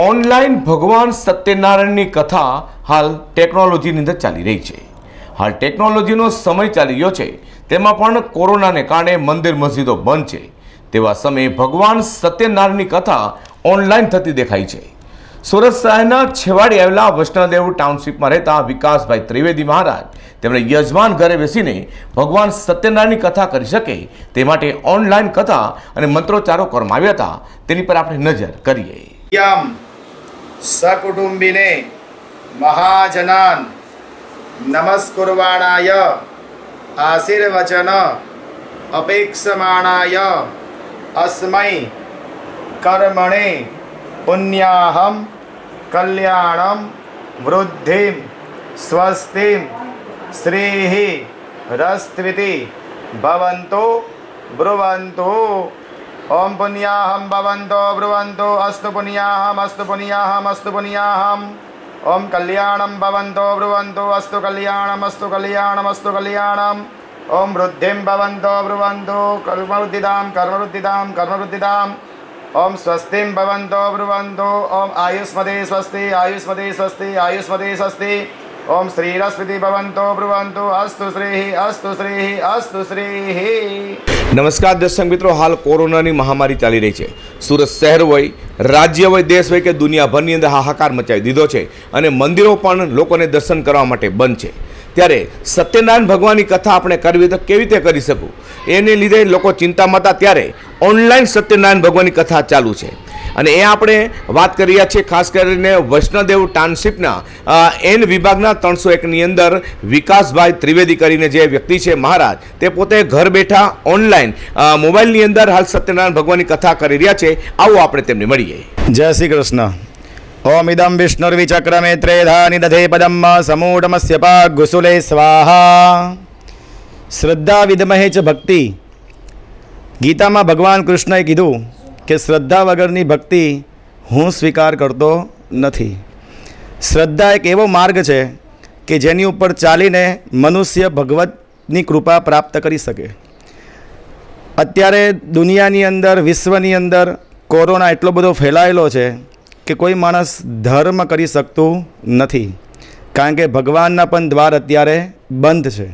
Online ભગવાન સત્યનારાયણની કથા હાલ ટેકનોલોજીની અંદર ચાલી રહી છે. હાલ ટેકનોલોજીનો સમય ચાલી રહ્યો છે. તેમાં પણ કોરોનાને કારણે મંદિર મસ્જિદો બંધ છે. તેવા સમયે ભગવાન સત્યનારાયણની કથા ઓનલાઈન થતી દેખાય છે. સુરત શહેરના છેવાડે આવેલા વૈષ્ણવદેવ ટાઉનશીપમાં રહેતા વિકાસભાઈ ત્રિવેદી મહારાજ તેમણે યજમાન ઘરે બેસીને ભગવાન સત્યનારાયણની કથા કરી શકે તે માટે ઓનલાઈન કથા અને મંત્રોચ્ચારો કરવામાં આવ્યા હતા. તેની પર આપણે નજર કરીએ. સકુટુંબિને મહાજનાન નમસ્કુર્વાણાય આશીર્વચન અપેક્ષમાણાય અસ્મૈ કર્મણે પુણ્યાહમ કલ્યાણમ વૃદ્ધિમ સ્વસ્તિમ શ્રેહી રસ્ત્વિતિ ભવંતો બ્રુવન્તો ઓમ પુણ્યાહમ ભવન્તો બ્રુવન્તો અસ્તુ પુણ્યાહમ અસ્તુ પુણ્યાહમ અસ્તુ પુણ્યાહમ. ઓમ કલ્યાણમ ભવન્તો બ્રુવન્તો અસ્તુ કલ્યાણમ અસ્તુ કલ્યાણમ અસ્તુ કલ્યાણમ. ઓમ વૃદ્ધિમ ભવન્તો બ્રુવન્તો કર્મવૃદ્ધિદામ કર્મવૃદ્ધિદામ કર્મવૃદ્ધિદામ. ઓમ સ્વસ્તિમ ભવન્તો બ્રુવન્તો ઓમ આયુષ્મદે સ્વસ્તિ આયુષ્મદે સ્વસ્તિ આયુષ્મદે સ્વસ્તિ. ઓમ શ્રીરસ્વતિ ભવન્તો બ્રુવન્તો અસ્તુ શ્રીઃ અસ્તુ શ્રીઃ અસ્તુ શ્રીઃ નમસ્કાર દર્શક મિત્રો હાલ કોરોનાની મહામારી ચાલી રહી છે સુરત શહેર હોય રાજ્ય હોય દેશ હોય કે દુનિયાભરની અંદર હાહાકાર મચાવી દીધો છે અને મંદિરો પણ લોકોને દર્શન કરવા માટે બંધ છે. ત્યારે સત્યનારાયણ ભગવાનની કથા આપણે કરવી તો કેવી રીતે કરી શકું? એને લીધે લોકો ચિંતામાં હતા ત્યારે ઓનલાઈન સત્યનારાયણ ભગવાનની કથા ચાલુ છે. અને એ આપણે વાત કરી રહ્યા છીએ ખાસ કરીને વૈષ્ણવદેવ ટાઉનશીપના એન વિભાગના ત્રણસો એકની અંદર વિકાસભાઈ ત્રિવેદી કરીને જે વ્યક્તિ છે મહારાજ, તે પોતે ઘર બેઠા ઓનલાઈન મોબાઈલની અંદર હાલ સત્યનારાયણ ભગવાનની કથા કરી રહ્યા છે. આવો આપણે તેમને મળીએ. જય શ્રી કૃષ્ણ. ઓમિદમ વિષ્ણુર્વિચક્રમે ત્રેધાની દધે પદમ સમૂઢમસ્ય પાગુસુલે સ્વાહા. શ્રદ્ધા વિદમહે ચ ભક્તિ. ગીતામાં ભગવાન કૃષ્ણએ કીધું કે શ્રદ્ધા વગરની ભક્તિ હું સ્વીકાર કરતો નથી. શ્રદ્ધા એક એવો માર્ગ છે કે જેની ઉપર ચાલીને મનુષ્ય ભગવતની કૃપા પ્રાપ્ત કરી શકે. અત્યારે દુનિયાની અંદર, વિશ્વની અંદર કોરોના એટલો બધો ફેલાયેલો છે કે કોઈ માણસ ધર્મ કરી શકતું નથી. કારણ કે ભગવાનના પણ દ્વાર અત્યારે બંધ છે.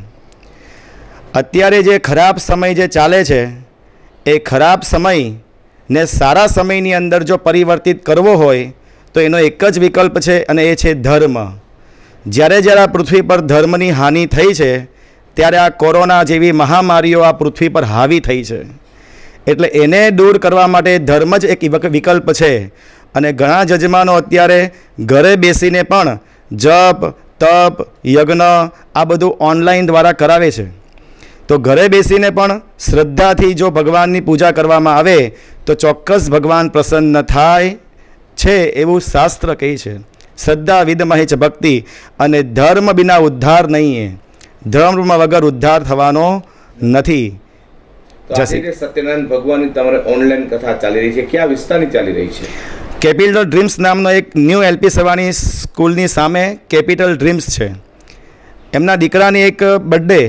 અત્યારે જે ખરાબ સમય જે ચાલે છે, એ ખરાબ સમયને સારા સમયની અંદર જો પરિવર્તિત કરવો હોય, તો એનો એક જ વિકલ્પ છે અને એ છે ધર્મ. જ્યારે જ્યારે આ પૃથ્વી પર ધર્મની હાનિ થઈ છે, ત્યારે આ કોરોના જેવી મહામારીઓ આ પૃથ્વી પર હાવી થઈ છે. એટલે એને દૂર કરવા માટે ધર્મ જ એક વિક- વિકલ્પ છે. અને ઘણા જજમાનો અત્યારે ઘરે બેસીને પણ જપ, તપ, યજ્ઞ આ બધું ઓનલાઈન દ્વારા કરાવે છે. તો ઘરે બેસીને પણ શ્રદ્ધાથી જો ભગવાનની પૂજા કરવામાં આવે તો ચોક્કસ ભગવાન પ્રસન્ન થાય છે એવું શાસ્ત્ર કહે છે. શ્રદ્ધા વિદમહે છે ભક્તિ અને ધર્મ બિના ઉદ્ધાર નહીં ધર્મ વગર ઉદ્ધાર થવાનો નથી. સત્યનારાયણ ભગવાનની તમારે ઓનલાઈન કથા ચાલી રહી છે કયા વિસ્તારની ચાલી રહી છે? કેપિટલ ડ્રીમ્સ નામનો એક ન્યૂ એલપી સવાની સ્કૂલની સામે કેપિટલ ડ્રીમ્સ છે. એમના દીકરાની એક બર્થડે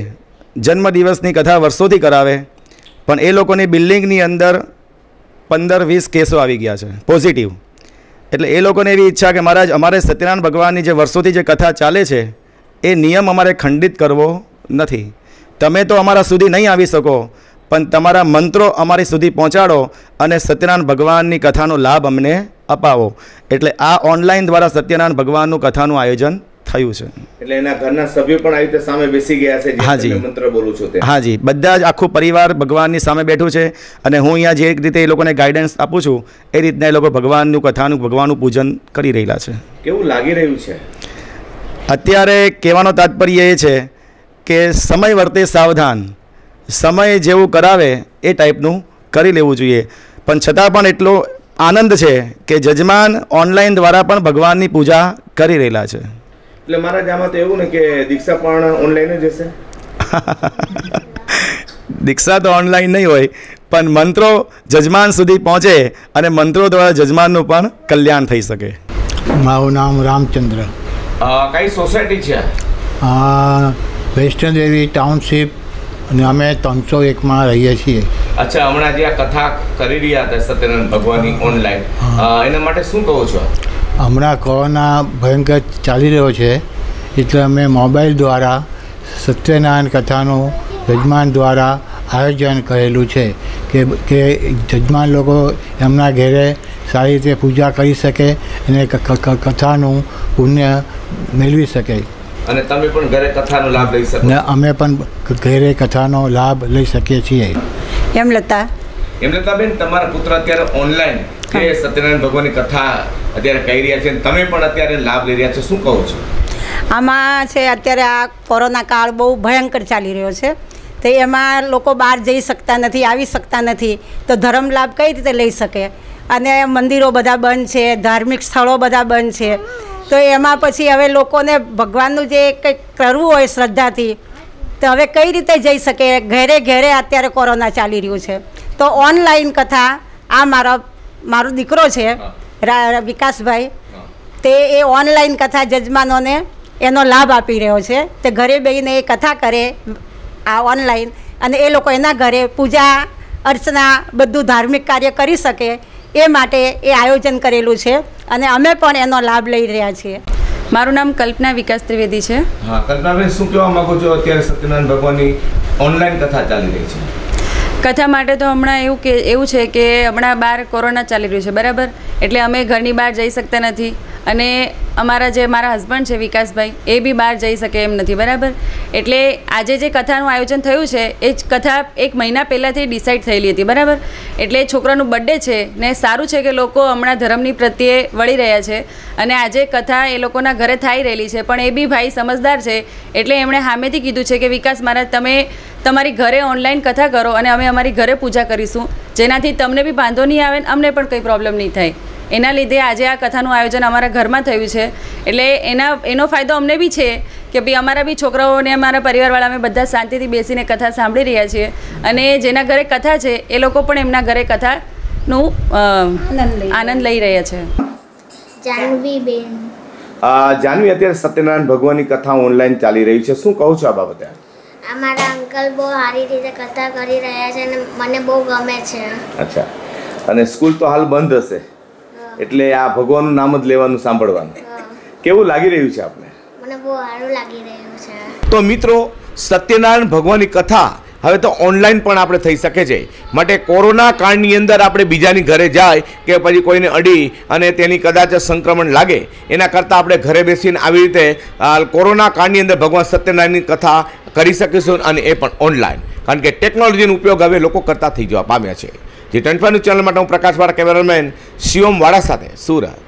જન્મદિવસની કથા વર્ષોથી કરાવે, પણ એ લોકોની બિલ્ડિંગની અંદર પંદર વીસ કેસો આવી ગયા છે પોઝિટિવ એટલે એ લોકોને એવી ઈચ્છા કે મહારાજ, અમારે સત્યનારાયણ ભગવાનની જે વર્ષોથી જે કથા ચાલે છે, એ નિયમ અમારે ખંડિત કરવો નથી. તમે તો અમારા સુધી નહીં આવી શકો, પણ તમારા મંત્રો અમારી સુધી પહોંચાડો અને સત્યનારાયણ ભગવાનની કથાનો લાભ અમને અપાવો. એટલે આ ઓનલાઈન દ્વારા સત્યનારાયણ ભગવાનનું કથાનું આયોજન થયું છે. એટલે એના ઘરના સભ્યો પણ આવી રીતે સામે બેસી ગયા છે હાજી. મંત્ર બોલું છું તે. હા બધા જ આખું પરિવાર ભગવાનની સામે બેઠું છે અને હું અહીંયા જે રીતે એ લોકોને ગાઈડન્સ આપું છું એ રીતના એ લોકો ભગવાનનું કથાનું ભગવાનનું પૂજન કરી રહેલા છે. કેવું લાગી રહ્યું છે? અત્યારે કહેવાનો તાત્પર્ય એ છે કે સમય વર્તે સાવધાન. સમય જેવું કરાવે એ ટાઈપનું કરી લેવું જોઈએ. પણ છતાં પણ એટલો આનંદ છે કે જજમાન ઓનલાઈન દ્વારા પણ ભગવાનની પૂજા કરી રહેલા છે. એટલે મારા આમાં તો એવું ને કે દીક્ષા પણ ઓનલાઈન જ હશે. દીક્ષા તો ઓનલાઈન નહીં હોય પણ મંત્રો જજમાન સુધી પહોંચે અને મંત્રો દ્વારા જજમાનનું પણ કલ્યાણ થઈ શકે. મારું નામ રામચંદ્ર. કઈ સોસાયટી છે? વેસ્ટર્ન દેવી ટાઉનશીપ અને અમે ત્રણસો એકમાં રહીએ છીએ. અચ્છા હમણાં જે આ કથા કરી રહ્યા હતા સત્યનારાયણ ભગવાનની ઓનલાઈન એના માટે શું કહો છો? હમણાં કોરોના ભયંકર ચાલી રહ્યો છે એટલે અમે મોબાઈલ દ્વારા સત્યનારાયણ કથાનું યજમાન દ્વારા આયોજન કરેલું છે કે કે યજમાન લોકો એમના ઘેરે સારી રીતે પૂજા કરી શકે અને કથાનું પુણ્ય મેળવી શકે. અને તમે પણ ઘરે કથાનો લાભ લઈ શકો? ને અમે પણ ઘરે કથાનો લાભ લઈ શકીએ છીએ. એમ લતા? એમ તો બેન તમારા પુત્ર અત્યારે ઓનલાઈન જે સત્યનારાયણ ભગવાનની કથા અત્યારે કહી રહ્યા છે તમે પણ અત્યારે લાભ લઈ રહ્યા છો. શું કહો છો? આમાં છે અત્યારે આ કોરોના કાળ બહુ ભયંકર ચાલી રહ્યો છે. તો એમાં લોકો બહાર જઈ શકતા નથી આવી શકતા નથી. તો ધર્મ લાભ કઈ રીતે લઈ શકે? અને મંદિરો બધા બંધ છે ધાર્મિક સ્થળો બધા બંધ છે. તો એમાં પછી હવે લોકોને ભગવાનનું જે કંઈક કરવું હોય શ્રદ્ધાથી તો હવે કઈ રીતે જઈ શકે? ઘરે ઘેરે અત્યારે કોરોના ચાલી રહ્યું છે. તો ઓનલાઈન કથા આ મારો મારો દીકરો છે રા- વિકાસભાઈ. તે એ ઓનલાઈન કથા જજમાનોને એનો લાભ આપી રહ્યો છે. તે ઘરે બેસીને એ કથા કરે આ ઓનલાઈન. અને એ લોકો એના ઘરે પૂજા અર્ચના બધું ધાર્મિક કાર્ય કરી શકે એ માટે એ આયોજન કરેલું છે. અને અમે પણ એનો લાભ લઈ રહ્યા છીએ. મારું નામ કલ્પના વિકાસ ત્રિવેદી છે. હા કલ્પનાબેન શું કહેવા માગો છો? અત્યારે સત્યનારાયણ ભગવાનની ઓનલાઈન કથા ચાલી રહી છે. કથા માટે તો હમણાં એવું કે, એવું છે કે હમણાં બહાર કોરોના ચાલી રહ્યું છે, બરાબર? એટલે અમે ઘરની બહાર જઈ શકતા નથી. અને અમારા જે મારા હસબન્ડ છે વિકાસભાઈ, એ બી બહાર જઈ શકે એમ નથી, બરાબર? એટલે આજે જે કથાનું આયોજન થયું છે, એ જ કથા એક મહિના પહેલાંથી ડિસાઇડ થયેલી હતી, બરાબર? એટલે છોકરાનું બર્થડે છે ને સારું છે કે લોકો હમણાં ધર્મની પ્રત્યે વળી રહ્યા છે અને આજે કથા એ લોકોના ઘરે થઈ રહેલી છે, પણ એ બી ભાઈ સમજદાર છે, એટલે એમણે સામેથી કીધું છે કે, વિકાસ મહારાજ, તમે તમારી ઘરે ઓનલાઈન કથા કરો અને અમે અમારી ઘરે પૂજા કરીશું, જેનાથી તમને બી વાંધો નહીં આવે અમને પણ કંઈ પ્રોબ્લેમ નહીં થાય. એના લીધે આજે આ કથાનું આયોજન અમારા ઘરમાં થયું છે. એટલે એના એનો ફાયદો અમને બી છે કે ભાઈ અમારા બી છોકરાઓને અમારા પરિવારવાળા અમે બધા શાંતિથી બેસીને કથા સાંભળી રહ્યા છીએ. અને જેના ઘરે કથા છે એ લોકો પણ એમના ઘરે કથાનું આનંદ લઈ રહ્યા છે. જાનવીબેન. જાનવી અત્યારે સત્યનારાયણ ભગવાનની કથા ઓનલાઈન ચાલી રહી છે. શું કહું છો આ બાબતે? અમારા અંકલ બહુ સારી રીતે કથા કરી રહ્યા છે અને મને બહુ ગમે છે. અચ્છા. અને સ્કૂલ તો હાલ બંધ હશે. એટલે આ ભગવાનનું નામ જ લેવાનું સાંભળવાનું. કેવું લાગી રહ્યું છે આપણે મને બહુ સારું લાગી રહ્યું છે. તો મિત્રો સત્યનારાયણ ભગવાનની કથા હવે તો ઓનલાઈન પણ આપણે થઈ શકે છે. માટે કોરોના કાળની અંદર આપણે બીજાની ઘરે જાય કે પછી કોઈને અડી અને તેની કદાચ સંક્રમણ લાગે એના કરતાં આપણે ઘરે બેસીને આવી રીતે કોરોના કાળની અંદર ભગવાન સત્યનારાયણની કથા કરી શકીશું અને એ પણ ઓનલાઈન કારણ કે ટેકનોલોજીનો ઉપયોગ હવે લોકો કરતા થઈ જવા પામ્યા છે. જે ટ્વેન્ટી ચેનલ માટે હું પ્રકાશવાળા કેમેરામેન શિવમ વાળા સાથે સુરત.